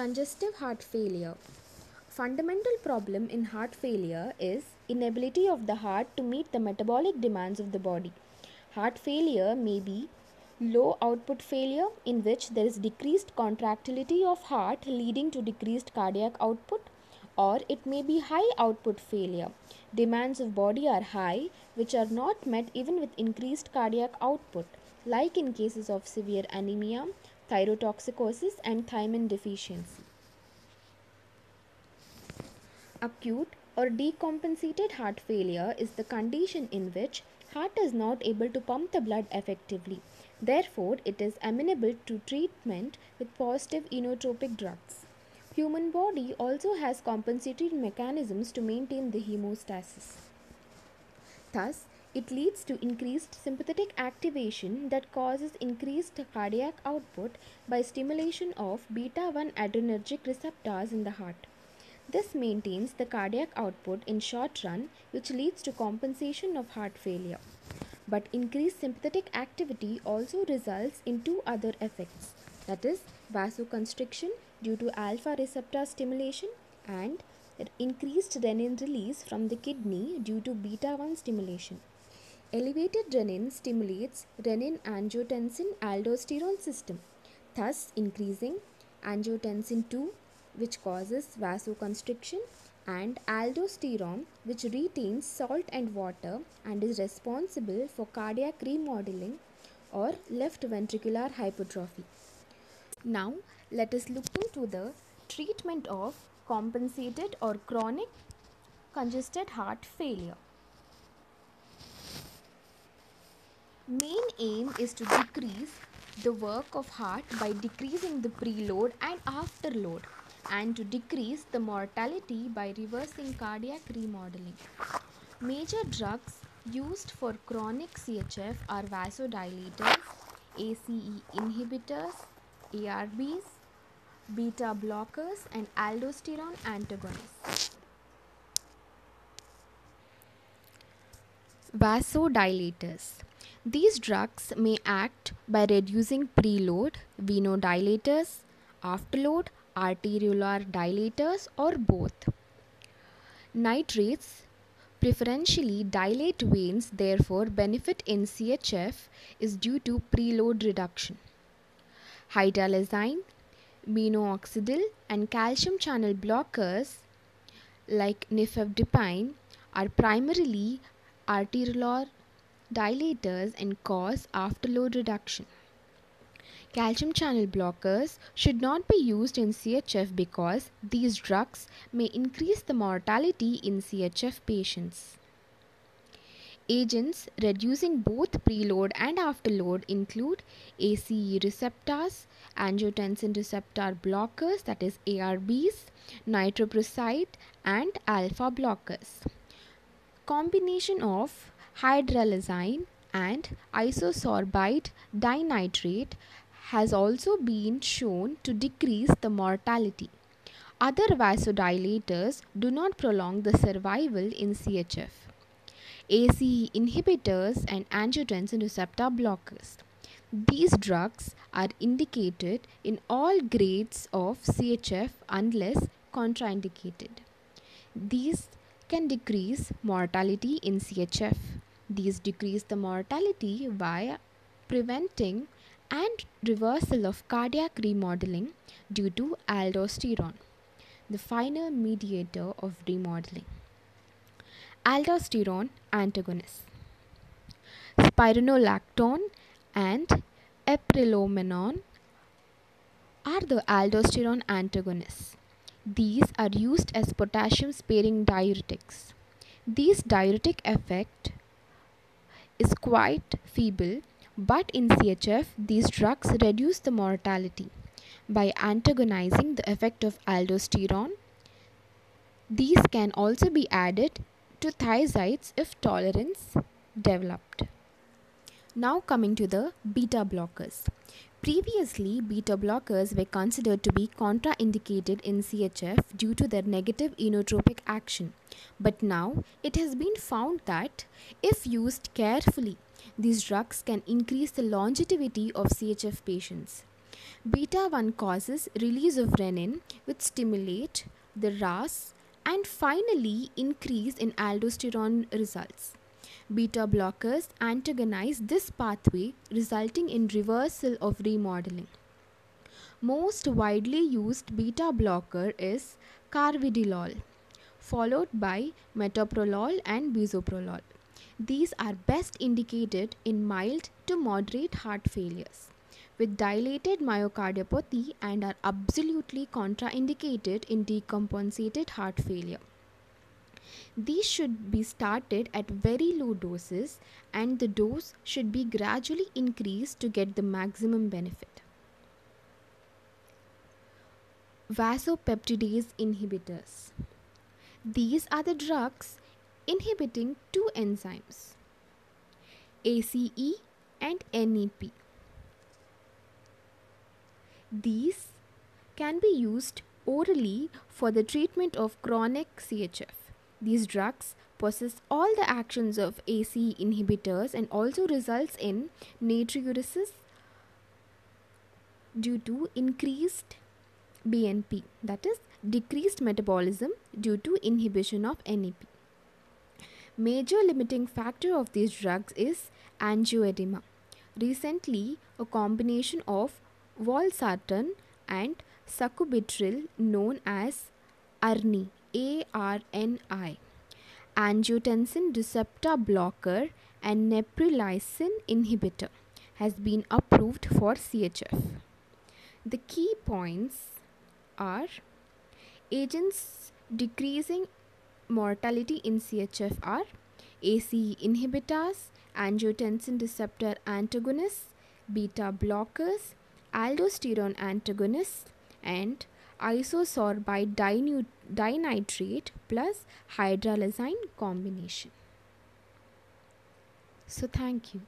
Congestive heart failure. Fundamental problem in heart failure is inability of the heart to meet the metabolic demands of the body. Heart failure may be low output failure in which there is decreased contractility of heart leading to decreased cardiac output or it may be high output failure. Demands of body are high which are not met even with increased cardiac output like in cases of severe anemia, thyrotoxicosis and thiamine deficiency. Acute or decompensated heart failure is the condition in which heart is not able to pump the blood effectively. Therefore, it is amenable to treatment with positive inotropic drugs. Human body also has compensatory mechanisms to maintain the hemostasis. Thus, it leads to increased sympathetic activation that causes increased cardiac output by stimulation of beta 1 adrenergic receptors in the heart. This maintains the cardiac output in short run which leads to compensation of heart failure. But increased sympathetic activity also results in two other effects that is vasoconstriction due to alpha receptor stimulation and increased renin release from the kidney due to beta 1 stimulation. Elevated renin stimulates renin angiotensin aldosterone system thus increasing angiotensin 2 which causes vasoconstriction and aldosterone which retains salt and water and is responsible for cardiac remodeling or left ventricular hypertrophy. Now let us look into the treatment of compensated or chronic congested heart failure. Main aim is to decrease the work of heart by decreasing the preload and afterload and to decrease the mortality by reversing cardiac remodeling. Major drugs used for chronic CHF are vasodilators, ACE inhibitors, ARBs, beta blockers, and aldosterone antagonists. Vasodilators. These drugs may act by reducing preload, venodilators, afterload, arteriolar dilators or both. Nitrates preferentially dilate veins therefore benefit in CHF is due to preload reduction. Hydralazine, minoxidil and calcium channel blockers like nifedipine are primarily arteriolar dilators and cause afterload reduction. Calcium channel blockers should not be used in CHF because these drugs may increase the mortality in CHF patients. Agents reducing both preload and afterload include ACE receptors, angiotensin receptor blockers that is ARBs, nitroprusside and alpha blockers. Combination of hydralazine and isosorbide dinitrate has also been shown to decrease the mortality. Other vasodilators do not prolong the survival in CHF. ACE inhibitors and angiotensin receptor blockers. These drugs are indicated in all grades of CHF unless contraindicated. These can decrease mortality in CHF. These decrease the mortality via preventing and reversal of cardiac remodeling due to aldosterone, the final mediator of remodeling. Aldosterone antagonists spironolactone and eplerenone are the aldosterone antagonists. These are used as potassium sparing diuretics. These diuretic effect is quite feeble but in CHF, these drugs reduce the mortality by antagonizing the effect of aldosterone. These can also be added to thiazides if tolerance developed. Now coming to the beta blockers. Previously, beta blockers were considered to be contraindicated in CHF due to their negative inotropic action. But now it has been found that if used carefully, these drugs can increase the longevity of CHF patients. Beta 1 causes release of renin, which stimulate the RAS and finally increase in aldosterone results. Beta blockers antagonize this pathway, resulting in reversal of remodeling. Most widely used beta blocker is carvedilol, followed by metoprolol and bisoprolol. These are best indicated in mild to moderate heart failures with dilated myocardiopathy and are absolutely contraindicated in decompensated heart failure. These should be started at very low doses and the dose should be gradually increased to get the maximum benefit. Vasopeptidase inhibitors. These are the drugs inhibiting two enzymes ACE and NEP. These can be used orally for the treatment of chronic CHF. These drugs possess all the actions of ACE inhibitors and also results in natriuresis due to increased BNP that is decreased metabolism due to inhibition of NEP. Major limiting factor of these drugs is angioedema. Recently, a combination of valsartan and sacubitril known as ARNI, A-R-N-I, angiotensin receptor blocker and neprilysin inhibitor has been approved for CHF. The key points are agents decreasing mortality in CHF are ACE inhibitors, angiotensin receptor antagonists, beta blockers, aldosterone antagonists, and isosorbide dinitrate plus hydralazine combination. So, thank you.